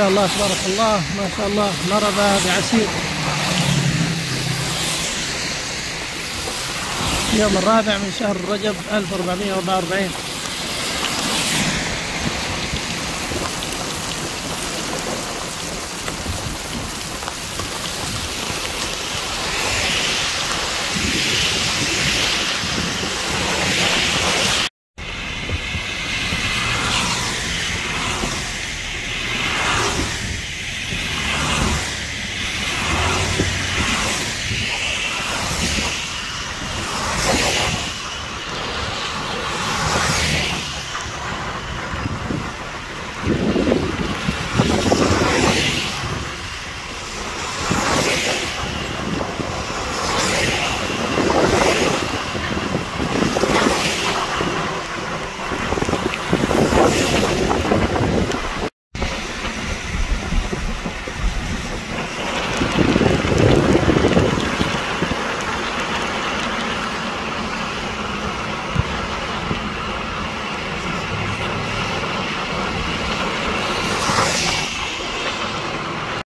شاء الله تبارك الله ما شاء الله مربى بعسير. اليوم الرابع من شهر رجب 1444